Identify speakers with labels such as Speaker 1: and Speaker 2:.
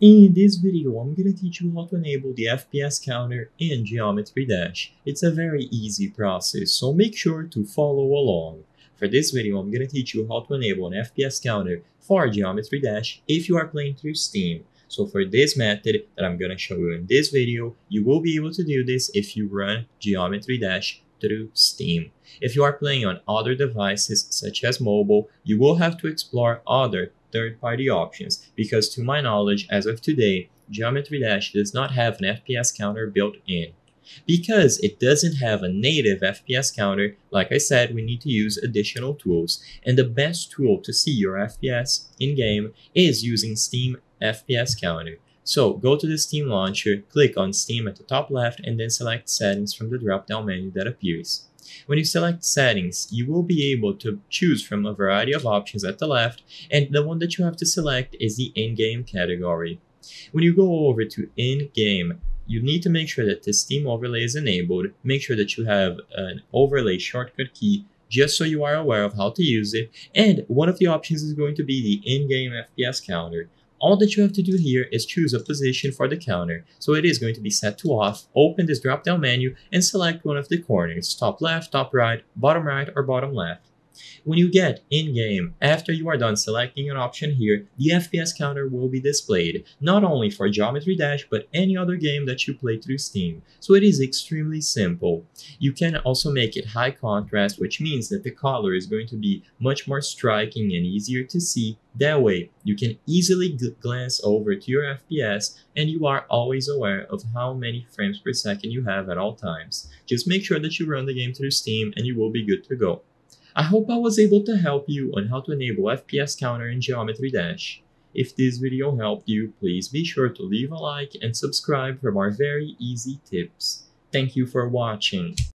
Speaker 1: In this video, I'm gonna teach you how to enable the FPS counter in Geometry Dash. It's a very easy process, so make sure to follow along. For this video, I'm gonna teach you how to enable an FPS counter for Geometry Dash if you are playing through Steam. So for this method that I'm gonna show you in this video, you will be able to do this if you run Geometry Dash through Steam. If you are playing on other devices such as mobile, you will have to explore other third-party options because to my knowledge as of today, Geometry Dash does not have an FPS counter built in. Because it doesn't have a native FPS counter, like I said, we need to use additional tools. And the best tool to see your FPS in-game is using Steam FPS Counter. So go to the Steam launcher, click on Steam at the top left, and then select Settings from the drop-down menu that appears. When you select settings, you will be able to choose from a variety of options at the left, and the one that you have to select is the in-game category. When you go over to in-game, you need to make sure that the Steam overlay is enabled, make sure that you have an overlay shortcut key just so you are aware of how to use it, and one of the options is going to be the in-game FPS counter. All that you have to do here is choose a position for the counter. So it is going to be set to off, open this drop down menu and select one of the corners, top left, top right, bottom right, or bottom left. When you get in-game, after you are done selecting an option here, the FPS counter will be displayed, not only for Geometry Dash, but any other game that you play through Steam. So it is extremely simple. You can also make it high contrast, which means that the color is going to be much more striking and easier to see. That way, you can easily glance over to your FPS and you are always aware of how many frames per second you have at all times. Just make sure that you run the game through Steam and you will be good to go. I hope I was able to help you on how to enable FPS counter in Geometry Dash. If this video helped you, please be sure to leave a like and subscribe for more very easy tips. Thank you for watching.